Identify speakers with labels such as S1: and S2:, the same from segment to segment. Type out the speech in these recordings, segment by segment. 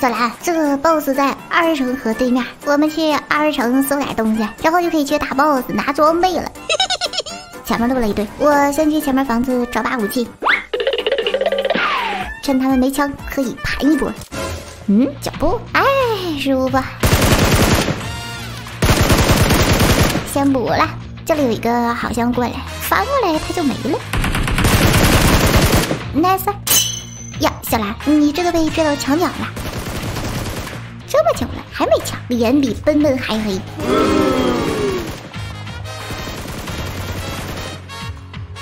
S1: 小兰，这个 boss 在二层河对面，我们去二层搜点东西，然后就可以去打 boss 拿装备了。前面都来一队，我先去前面房子找把武器，趁他们没枪可以盘一波。嗯，脚步，哎，舒服。先补了，这里有一个好像过来，翻过来他就没了。nice 呀，小兰，你这个被拽到墙角了，这么久了还没抢，脸比笨笨还黑。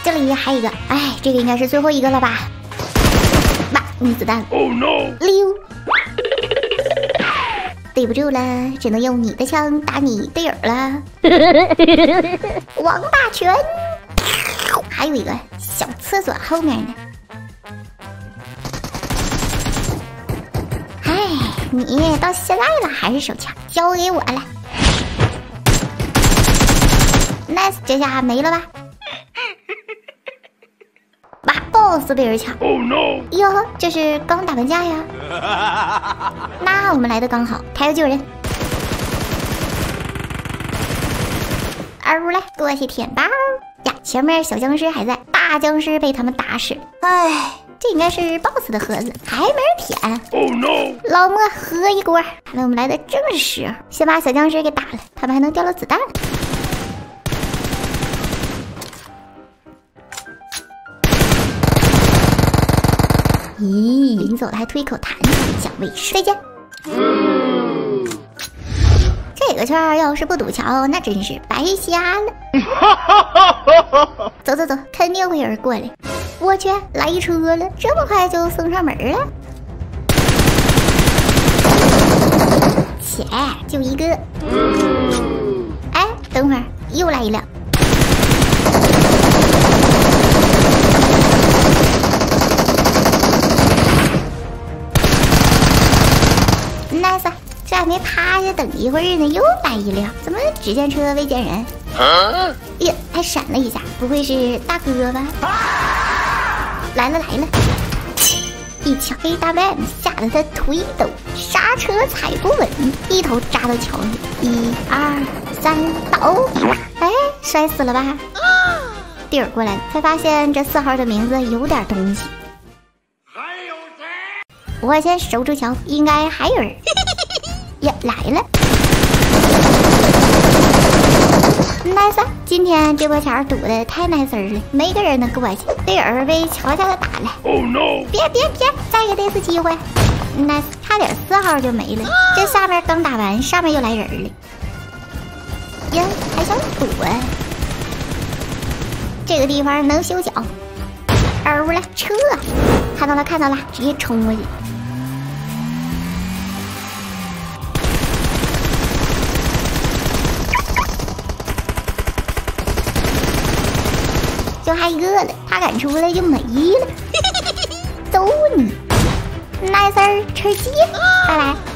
S1: 这里还有一个，哎，这个应该是最后一个了吧？哇，没子弹！Oh no！溜，对不住了，只能用你的枪打你队友了。王大全，还有一个小厕所后面呢。你到现在了还是手枪，交给我了。Nice，这下没了吧 哇？boss 被人抢，Oh no！哟，这是刚打完架呀？那我们来的刚好，开个救人。二五来，过去舔包呀！前面小僵尸还在，大僵尸被他们打死。哎，这应该是 boss 的盒子，还没人舔。Oh no！老莫喝一锅，看来我们来的正是时候，先把小僵尸给打了，他们还能掉了子弹。咦，临走了还吐一口痰，讲卫生。再见。这个圈要是不堵桥，那真是白瞎了。走走走，肯定会有人过来。我去，来一车了，这么快就送上门了。切，就一个。哎，等会儿又来一辆。nice，这还没趴下等一会儿呢，又来一辆，怎么只见车未见人？哎呀，还闪了一下，不会是大哥吧？来了来了，一枪 A W M 吓得他腿抖，刹车踩不稳，一头扎到桥里。一二三，倒！哎，摔死了吧？弟儿过来了，才发现这四号的名字有点东西。还有谁？我先守住桥，应该还有人。呀，来了！nice，今天这波钱堵的太 nice 了，没个人能过去，队友被桥下的打了。Oh no！别别别，再给这次机会！nice，差点四号就没了。这下面刚打完，上面又来人了。呀，还想躲？这个地方能修脚。欧了，撤！看到了看到了，直接冲过去。就还一个了，他敢出来就没了，揍你！nice 吃鸡，拜拜。